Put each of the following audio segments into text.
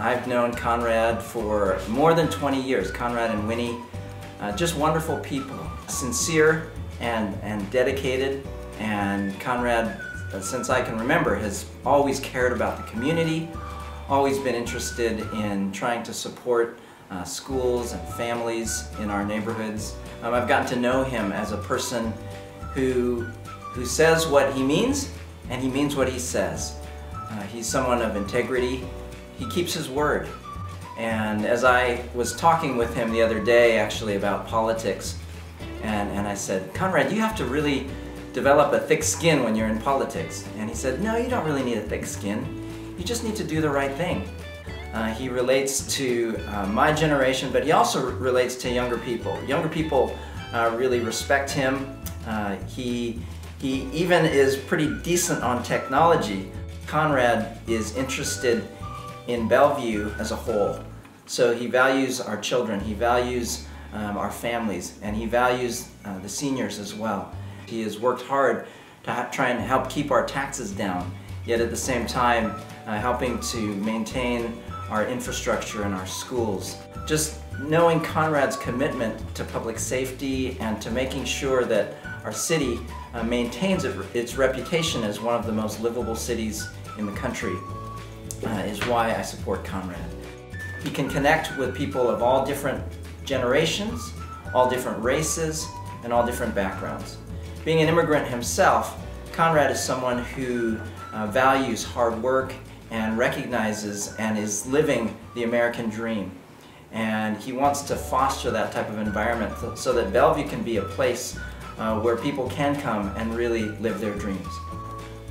I've known Conrad for more than 20 years, Conrad and Winnie. Uh, just wonderful people, sincere and, and dedicated. And Conrad, uh, since I can remember, has always cared about the community, always been interested in trying to support uh, schools and families in our neighborhoods. Um, I've gotten to know him as a person who, who says what he means and he means what he says. Uh, he's someone of integrity. He keeps his word. And as I was talking with him the other day actually about politics, and, and I said, Conrad, you have to really develop a thick skin when you're in politics. And he said, no, you don't really need a thick skin. You just need to do the right thing. Uh, he relates to uh, my generation, but he also relates to younger people. Younger people uh, really respect him. Uh, he, he even is pretty decent on technology. Conrad is interested in Bellevue as a whole. So he values our children, he values um, our families, and he values uh, the seniors as well. He has worked hard to try and help keep our taxes down, yet at the same time uh, helping to maintain our infrastructure and our schools. Just knowing Conrad's commitment to public safety and to making sure that our city uh, maintains its reputation as one of the most livable cities in the country uh, is why I support Conrad. He can connect with people of all different generations, all different races, and all different backgrounds. Being an immigrant himself, Conrad is someone who uh, values hard work and recognizes and is living the American dream. And he wants to foster that type of environment so that Bellevue can be a place uh, where people can come and really live their dreams.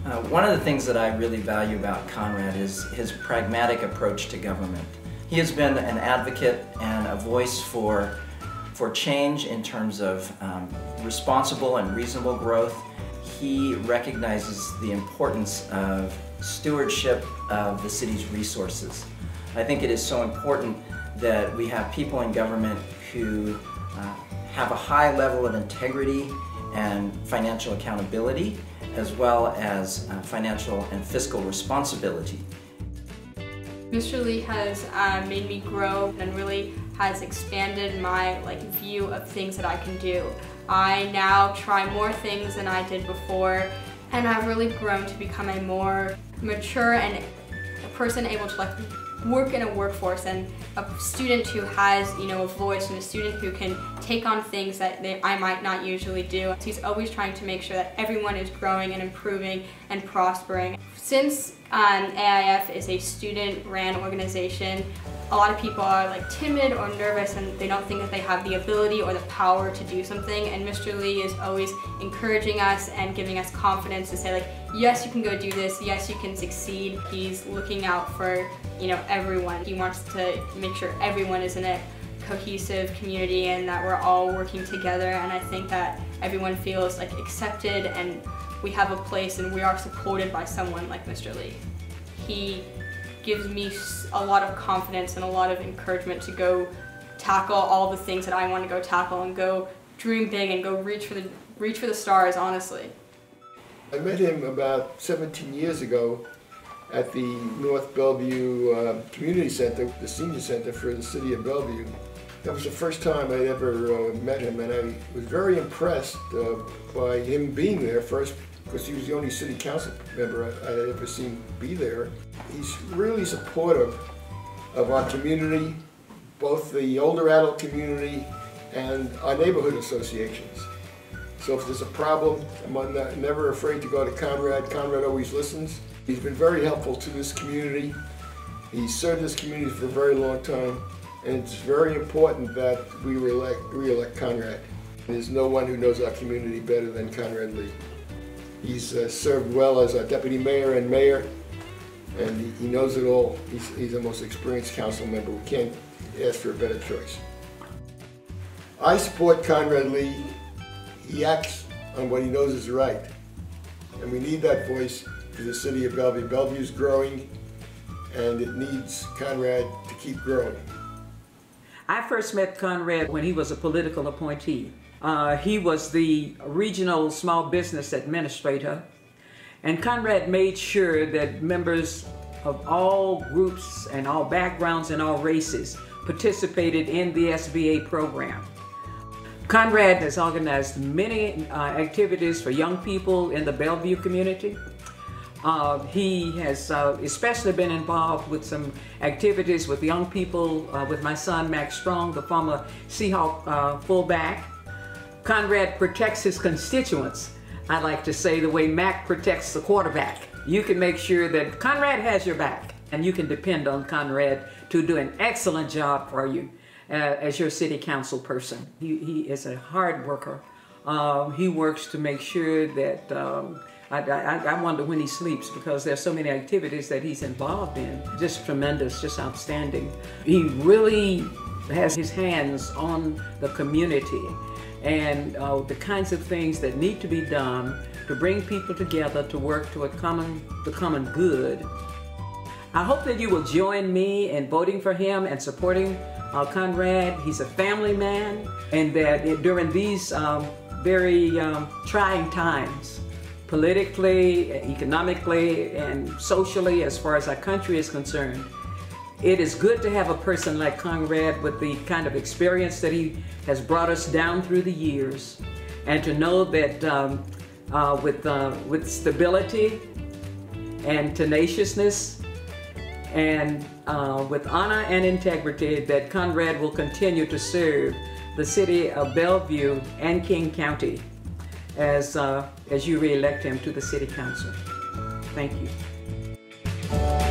Uh, one of the things that I really value about Conrad is his pragmatic approach to government. He has been an advocate and a voice for, for change in terms of um, responsible and reasonable growth. He recognizes the importance of stewardship of the city's resources. I think it is so important that we have people in government who uh, have a high level of integrity and financial accountability, as well as uh, financial and fiscal responsibility. Mr. Lee has uh, made me grow and really has expanded my like view of things that I can do. I now try more things than I did before and I've really grown to become a more mature and a person able to like work in a workforce and a student who has you know a voice and a student who can take on things that they, I might not usually do. He's always trying to make sure that everyone is growing and improving and prospering. Since um, AIF is a student ran organization, a lot of people are like timid or nervous and they don't think that they have the ability or the power to do something and Mr. Lee is always encouraging us and giving us confidence to say like yes you can go do this yes you can succeed he's looking out for you know everyone he wants to make sure everyone is in a cohesive community and that we're all working together and I think that everyone feels like accepted and we have a place and we are supported by someone like Mr. Lee he gives me a lot of confidence and a lot of encouragement to go tackle all the things that I want to go tackle and go dream big and go reach for the reach for the stars honestly. I met him about 17 years ago at the North Bellevue uh, Community Center, the senior center for the city of Bellevue. That was the first time I'd ever uh, met him and I was very impressed uh, by him being there first because he was the only city council member I, I had ever seen be there. He's really supportive of our community, both the older adult community and our neighborhood associations. So if there's a problem, I'm not, never afraid to go to Conrad. Conrad always listens. He's been very helpful to this community. He's served this community for a very long time, and it's very important that we re-elect, re-elect Conrad. There's no one who knows our community better than Conrad Lee. He's uh, served well as a deputy mayor and mayor, and he, he knows it all. He's, he's the most experienced council member. We can't ask for a better choice. I support Conrad Lee. He acts on what he knows is right. And we need that voice for the city of Bellevue. Bellevue's growing, and it needs Conrad to keep growing. I first met Conrad when he was a political appointee. Uh, he was the regional small business administrator, and Conrad made sure that members of all groups and all backgrounds and all races participated in the SBA program. Conrad has organized many uh, activities for young people in the Bellevue community. Uh, he has uh, especially been involved with some activities with young people, uh, with my son Mack Strong, the former Seahawk uh, fullback. Conrad protects his constituents, I like to say, the way Mack protects the quarterback. You can make sure that Conrad has your back, and you can depend on Conrad to do an excellent job for you uh, as your city council person. He, he is a hard worker. Uh, he works to make sure that um, I, I, I, wonder when he sleeps because there's so many activities that he's involved in. Just tremendous, just outstanding. He really has his hands on the community and uh, the kinds of things that need to be done to bring people together to work to a common, the common good. I hope that you will join me in voting for him and supporting uh, Conrad. He's a family man, and that during these um, very um, trying times, politically, economically, and socially, as far as our country is concerned. It is good to have a person like Conrad with the kind of experience that he has brought us down through the years, and to know that um, uh, with, uh, with stability and tenaciousness and uh, with honor and integrity that Conrad will continue to serve the city of Bellevue and King County as, uh, as you re-elect him to the City Council. Thank you.